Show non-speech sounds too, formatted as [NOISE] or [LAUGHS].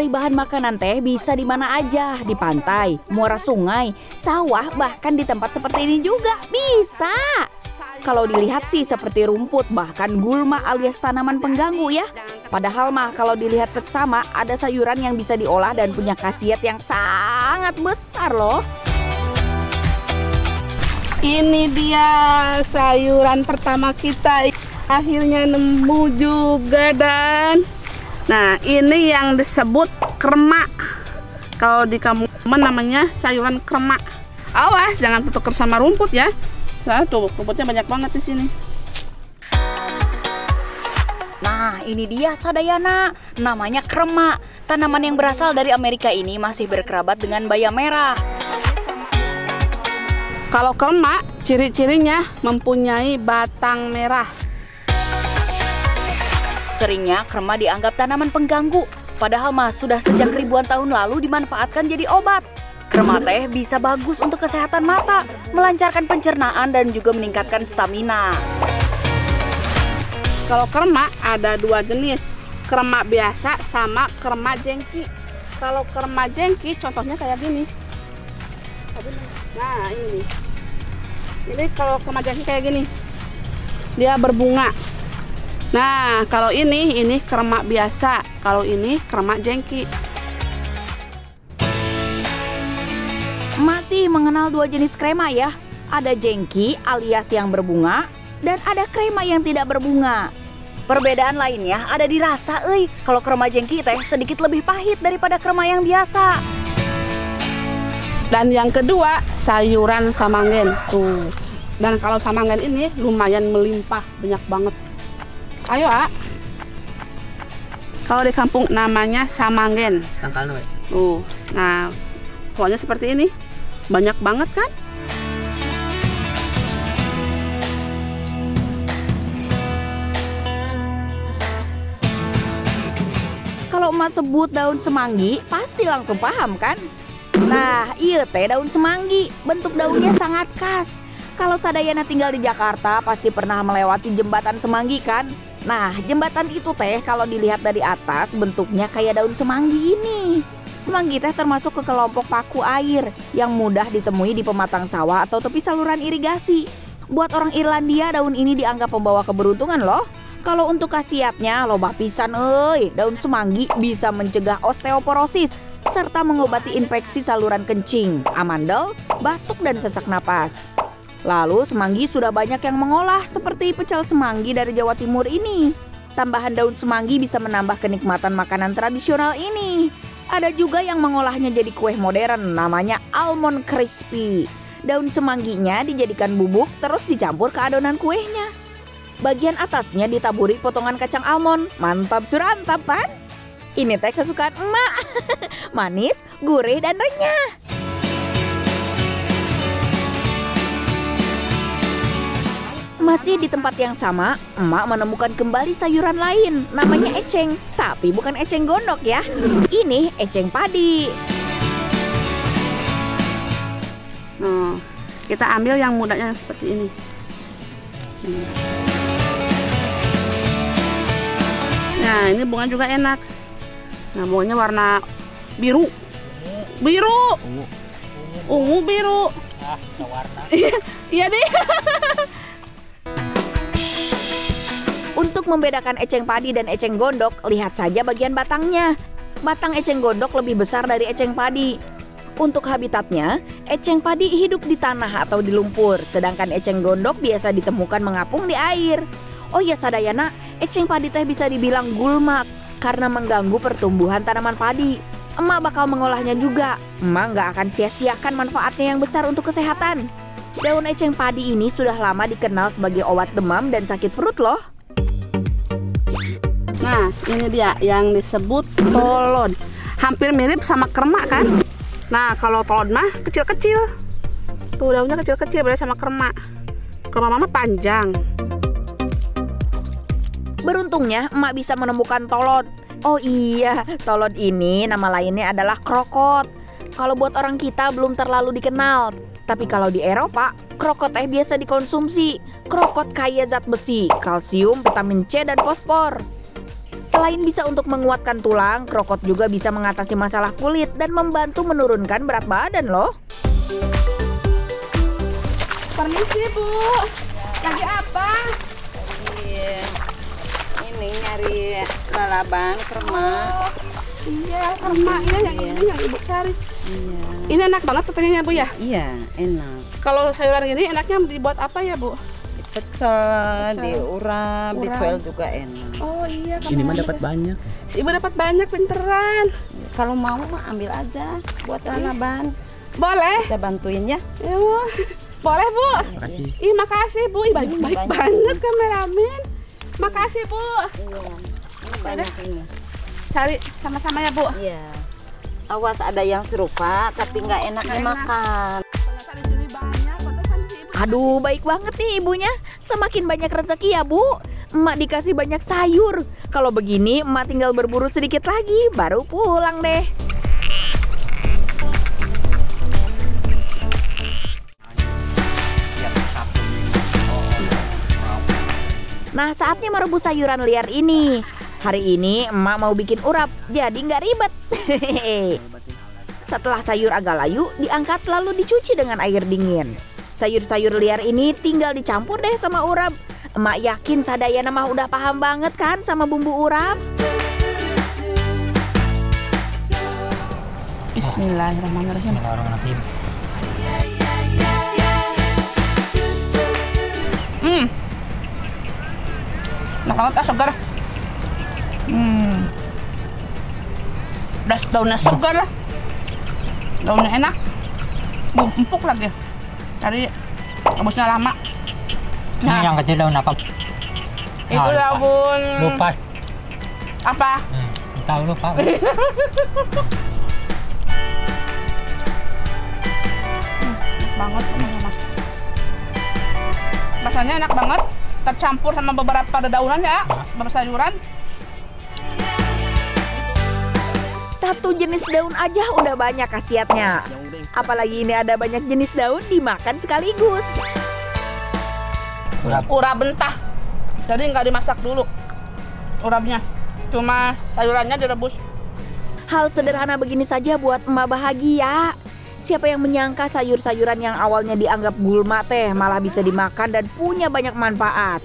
Mencari bahan makanan teh bisa di mana aja, di pantai, muara sungai, sawah, bahkan di tempat seperti ini juga bisa. Kalau dilihat sih seperti rumput, bahkan gulma alias tanaman pengganggu ya. Padahal mah kalau dilihat seksama ada sayuran yang bisa diolah dan punya khasiat yang sangat besar loh. Ini dia sayuran pertama kita. Akhirnya nemu juga dan Nah, ini yang disebut kremak. Kalau di kamu namanya sayuran kremak. Awas, jangan tuker sama rumput ya. Nah, tuh rumputnya banyak banget di sini. Nah, ini dia Sadayana. Namanya kremak. Tanaman yang berasal dari Amerika ini masih berkerabat dengan bayam merah. Kalau kremak, ciri-cirinya mempunyai batang merah. Seringnya kremak dianggap tanaman pengganggu, padahal mah sudah sejak ribuan tahun lalu dimanfaatkan jadi obat. Kremak teh bisa bagus untuk kesehatan mata, melancarkan pencernaan dan juga meningkatkan stamina. Kalau kremak ada dua jenis, kremak biasa sama kremak jengki. Kalau kremak jengki contohnya kayak gini. Nah ini, ini kalau kremak jengki kayak gini, dia berbunga. Nah kalau ini ini kremak biasa, kalau ini kremak jengki. Masih mengenal dua jenis krema ya. Ada jengki alias yang berbunga dan ada krema yang tidak berbunga. Perbedaan lainnya ada di rasa, euy. Kalau krema jengki teh sedikit lebih pahit daripada krema yang biasa. Dan yang kedua sayuran samanggen tuh. Dan kalau samanggen ini lumayan melimpah, banyak banget. Ayo, A. Kalau di kampung namanya samanggen. Tangkal Tuh. Nah, pokoknya seperti ini. Banyak banget kan? Kalau emak sebut daun semanggi, pasti langsung paham kan? Nah, iya teh daun semanggi. Bentuk daunnya sangat khas. Kalau Sadayana tinggal di Jakarta, pasti pernah melewati jembatan semanggi kan? Nah, jembatan itu teh kalau dilihat dari atas bentuknya kayak daun semanggi ini. Semanggi teh termasuk ke kelompok paku air yang mudah ditemui di pematang sawah atau tepi saluran irigasi. Buat orang Irlandia, daun ini dianggap pembawa keberuntungan loh. Kalau untuk khasiatnya, loba pisan euy, daun semanggi bisa mencegah osteoporosis serta mengobati infeksi saluran kencing, amandel, batuk dan sesak napas. Lalu semanggi sudah banyak yang mengolah seperti pecel semanggi dari Jawa Timur ini. Tambahan daun semanggi bisa menambah kenikmatan makanan tradisional ini. Ada juga yang mengolahnya jadi kue modern namanya almond crispy. Daun semangginya dijadikan bubuk terus dicampur ke adonan kuenya. Bagian atasnya ditaburi potongan kacang almond. Mantap surantap kan? Ini teh kesukaan emak. [LAUGHS] Manis, gurih, dan renyah. Masih di tempat yang sama, emak menemukan kembali sayuran lain. Namanya eceng, tapi bukan eceng gondok ya. Ini eceng padi. Nah, kita ambil yang mudanya seperti ini. Hmm. Nah, ini bunga juga enak. Nah, bunganya warna biru. Biru. Ungu. Ungu biru. Ah, warna. [LAUGHS] Iya deh. [LAUGHS] Untuk membedakan eceng padi dan eceng gondok, lihat saja bagian batangnya. Batang eceng gondok lebih besar dari eceng padi. Untuk habitatnya, eceng padi hidup di tanah atau di lumpur, sedangkan eceng gondok biasa ditemukan mengapung di air. Oh ya Sadayana, eceng padi teh bisa dibilang gulma karena mengganggu pertumbuhan tanaman padi. Emak bakal mengolahnya juga. Emak nggak akan sia-siakan manfaatnya yang besar untuk kesehatan. Daun eceng padi ini sudah lama dikenal sebagai obat demam dan sakit perut loh. Nah, ini dia yang disebut tolon. Hampir mirip sama kerma kan? Nah, kalau tolon mah kecil-kecil. Tuh daunnya kecil-kecil beda sama kerma. Kerma mama panjang. Beruntungnya emak bisa menemukan tolon. Oh iya, tolon ini nama lainnya adalah krokot. Kalau buat orang kita belum terlalu dikenal. Tapi kalau di Eropa, krokot teh biasa dikonsumsi. Krokot kaya zat besi, kalsium, vitamin C, dan fosfor. Selain bisa untuk menguatkan tulang, krokot juga bisa mengatasi masalah kulit dan membantu menurunkan berat badan loh. Permisi Bu, lagi apa? Iya. Ini nyari lalaban, kerma. Iya, kermaknya yang ini yang Ibu cari. Iya. Ini enak banget katanya Bu ya. Iya, enak. Kalau sayuran gini enaknya dibuat apa ya Bu? Pecel, Urap. dijual juga enak. Oh iya. Ini mah dapat banyak. Si Ibu dapat banyak pinteran. Kalau mau mah ambil aja buat lalaban. Boleh. Kita bantuin ya. Ya. Boleh Bu. Makasih. Ih makasih Bu, Ih, baik, baik Banyak. banget kameramen. Makasih Bu. Iya. Ini. Cari sama-sama ya Bu. Iya. Awas ada yang serupa tapi nggak enak Nggak enak. dimakan. Ibu. Aduh, baik banget nih ibunya. Semakin banyak rezeki ya, Bu. Emak dikasih banyak sayur. Kalau begini, emak tinggal berburu sedikit lagi, baru pulang deh. Nah, saatnya merebus sayuran liar ini. Hari ini emak mau bikin urap, jadi nggak ribet. [LAUGHS] Setelah sayur agak layu, diangkat lalu dicuci dengan air dingin. Sayur-sayur liar ini tinggal dicampur deh sama urap. Emak yakin Sadayana mah udah paham banget kan sama bumbu urap? Bismillahirrahmanirrahim. Bismillahirrahmanirrahim. Hmm. Enak banget ah, segar. Hmm. Das daunnya segar lah. Daunnya enak. Bum, empuk lagi. Tadi rebusnya lama. Ini Nah, yang kecil daun apa? itu Ah, lupa. daun Lupa. apa? Hmm, tahu lupa. [LAUGHS] banget teman-teman. Rasanya enak banget, tercampur sama beberapa dedaunan ya, beberapa sayuran. Satu jenis daun aja udah banyak khasiatnya. Apalagi ini ada banyak jenis daun dimakan sekaligus. Urap. Urap mentah, jadi nggak dimasak dulu urapnya. Cuma sayurannya direbus. Hal sederhana begini saja buat emak bahagia. Siapa yang menyangka sayur-sayuran yang awalnya dianggap gulma teh malah bisa dimakan dan punya banyak manfaat.